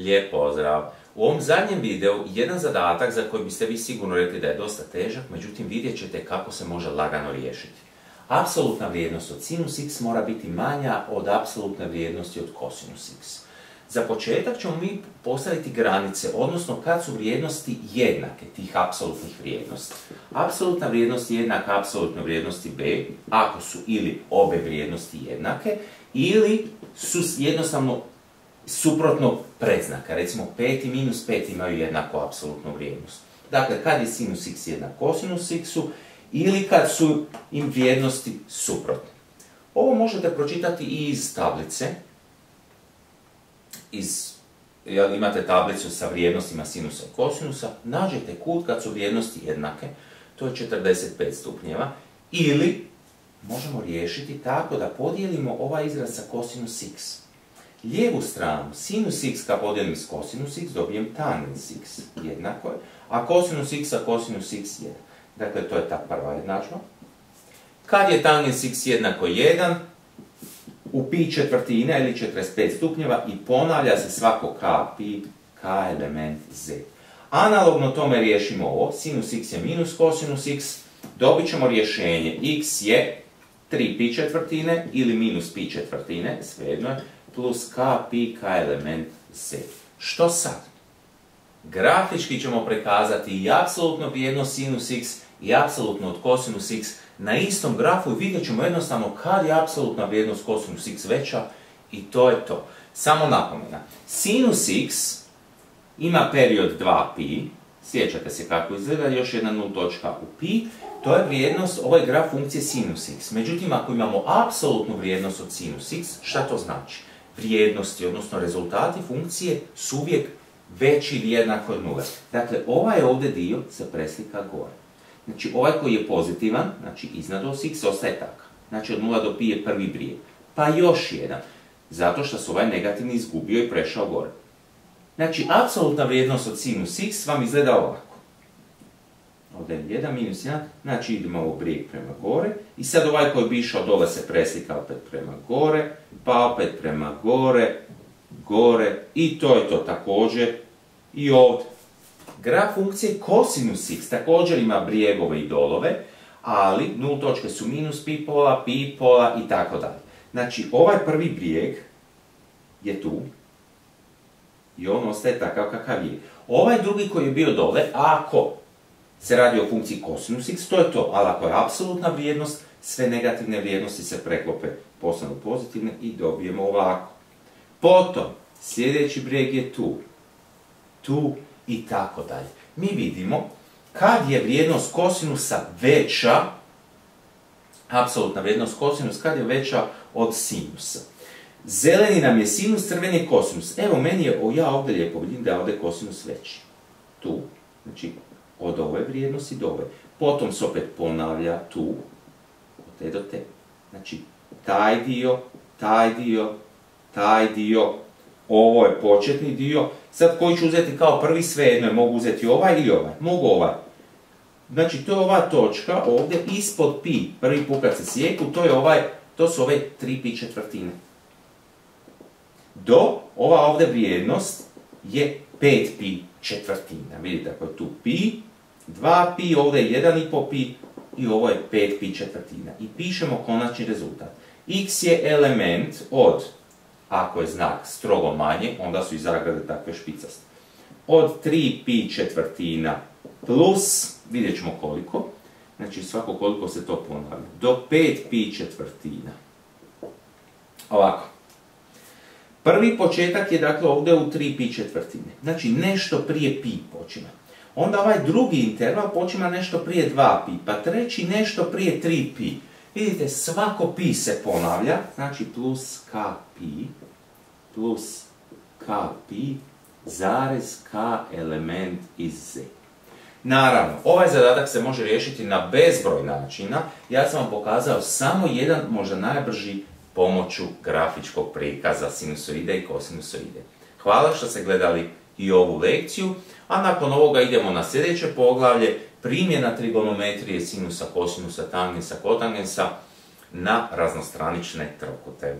Lijep pozdrav! U ovom zadnjem videu jedan zadatak za koji biste vi sigurno rekli da je dosta težak, međutim vidjet ćete kako se može lagano riješiti. Apsolutna vrijednost od sinus x mora biti manja od apsolutne vrijednosti od kosinus x. Za početak ćemo mi postaviti granice, odnosno kad su vrijednosti jednake tih apsolutnih vrijednosti. Apsolutna vrijednost je jednaka apsolutnoj vrijednosti b, ako su ili obe vrijednosti jednake, ili su jednostavno suprotno predznaka. Recimo 5 i minus 5 imaju jednako apsolutnu vrijednost. Dakle, kad je sinus x jednak kosinus x-u ili kad su im vrijednosti suprotne. Ovo možete pročitati i iz tablice. Iz, imate tablicu sa vrijednostima sinusa i kosinusa. Nađete kut kad su vrijednosti jednake. To je 45 stupnjeva. Ili možemo riješiti tako da podijelimo ovaj izraz sa kosinus x. Lijevu stranu, sinus x kad podijelim s kosinus x, dobijem tangens x, jednako je, a kosinus x sa kosinus x je. Dakle, to je ta prva jednadžba. Kad je tangens x jednako 1, u pi četvrtina ili 45 stupnjeva i ponavlja se svako k pi, k element z. Analogno tome riješimo ovo, sinus x je minus kosinus x, dobit ćemo rješenje x je 3 pi četvrtine ili minus pi četvrtine, svejedno je, plus k pi k element z. Što sad? Grafički ćemo prikazati i apsolutno vrijednost sinus x i apsolutno od kosinus x na istom grafu i vidjet ćemo jednostavno kad je apsolutna vrijednost kosinus x veća i to je to. Samo napomena. Sinus x ima period 2pi, sjećate se kako izgleda, još jedna nul točka u pi, to je vrijednost, ovaj graf funkcije sinus x. Međutim, ako imamo apsolutnu vrijednost od sinus x, šta to znači? Vrijednosti, odnosno rezultati funkcije su uvijek veći ili jednako od nule. Dakle, ovaj ovdje dio se preslika gore. Znači, ovaj koji je pozitivan, znači iznad os x, ostaje takav. Znači, od 0 do pi je prvi brijeg. Pa još jedan. Zato što se ovaj negativni izgubio i prešao gore. Znači, apsolutna vrijednost od sinus x vam izgleda ovako. Ovdje je 1 minus 1, znači idemo ovo brijeg prema gore. I sad ovaj koji bi išao dole se preslika opet prema gore, pa opet prema gore, gore i to je to također. I ovdje. Graf funkcije kosinus x također ima brijegove i dolove, ali nul točke su minus pi pola, pi pola i tako dalje. Znači ovaj prvi brijeg je tu i on ostaje takav kakav je. Ovaj drugi koji je bio dole, ako se radi o funkciji kosinus x, to je to, ali ako je apsolutna vrijednost, sve negativne vrijednosti se preklope postanu pozitivne i dobijemo ovako. Potom, sljedeći brijeg je tu, tu i tako dalje. Mi vidimo, kad je vrijednost kosinusa veća, apsolutna vrijednost kosinus, kad je veća od sinusa. Zeleni nam je sinus, crveni je kosinus. Evo, meni je, ja ovdje lijepo vidim da je ovdje kosinus veći. Tu, znači od ove vrijednosti do ove. Potom se opet ponavlja tu, od te do te. Znači, taj dio, taj dio, taj dio, ovo je početni dio. Sad koji ću uzeti kao prvi svejedno je, mogu uzeti ovaj ili ovaj? Mogu ovaj. Znači, to je ova točka ovdje ispod pi. Prvi put kad se sjeku, to je ovaj, to su ove 3 pi četvrtine. Do, ova ovdje vrijednost je 5 pi četvrtina. Vidite ako je tu pi, 2 pi, ovdje je 1,5 pi i ovo je 5 pi četvrtina. I pišemo konačni rezultat. x je element od, ako je znak strogo manje, onda su i zagrade takve špicaste. Od 3 pi četvrtina plus, vidjet ćemo koliko, znači svako koliko se to ponavlja, do 5 pi četvrtina. Ovako. Prvi početak je dakle ovdje u 3 pi četvrtine. Znači nešto prije pi počima. Onda ovaj drugi interval počima nešto prije 2 pi, pa treći nešto prije 3 pi. Vidite, svako pi se ponavlja, znači plus k pi, plus k pi, zarez k element iz z. Naravno, ovaj zadatak se može riješiti na bezbroj načina. Ja sam vam pokazao samo jedan, možda najbrži, pomoću grafičkog prikaza sinusoide i kosinusoide. Hvala što ste gledali i ovu lekciju, a nakon ovoga idemo na sljedeće poglavlje, primjena trigonometrije sinusa, kosinusa, tangensa, kotangensa na raznostranične trokute.